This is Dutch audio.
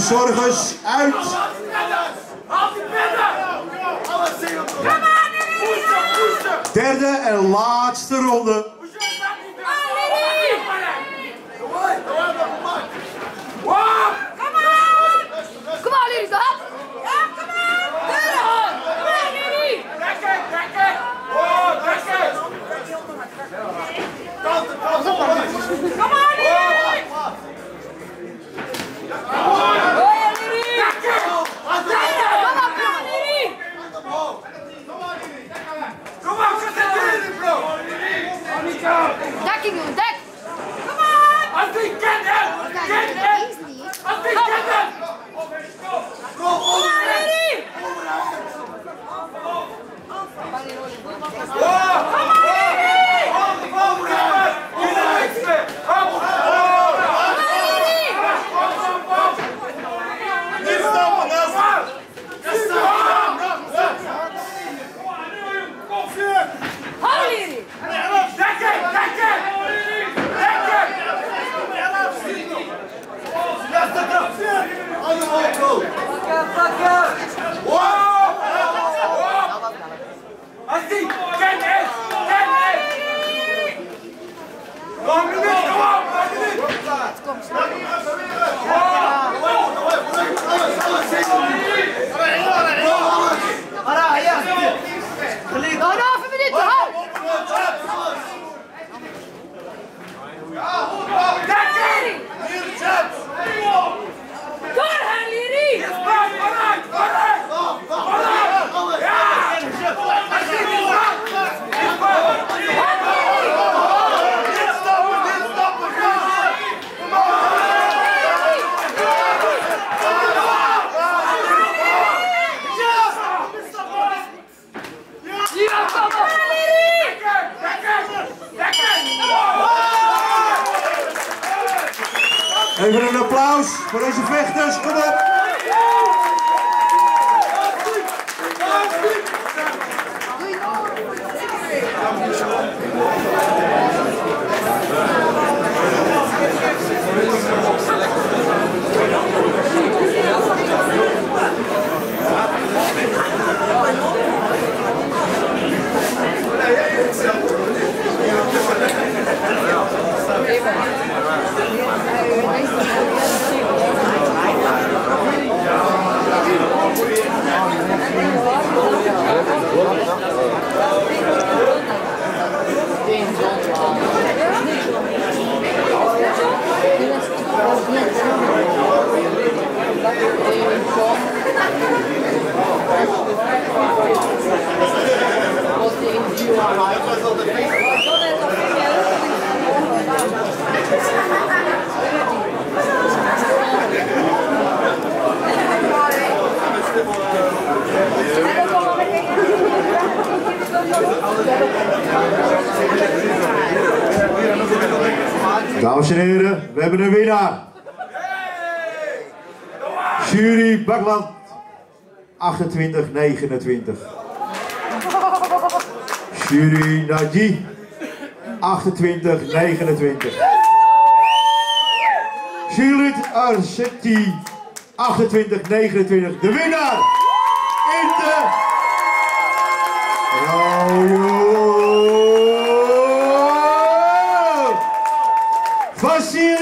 Verzorgers uit. Derde en laatste ronde. out! Ducking you, duck! Come on! I think get them! Get them! I think get them! Kom, kom, kom. Even een applaus voor deze vechters. Kom op. Dames en heren, we hebben een winnaar. Jury Bakland 28-29. Jury Naji 28-29. Juliet Arsetti 28-29. De winnaar Василий!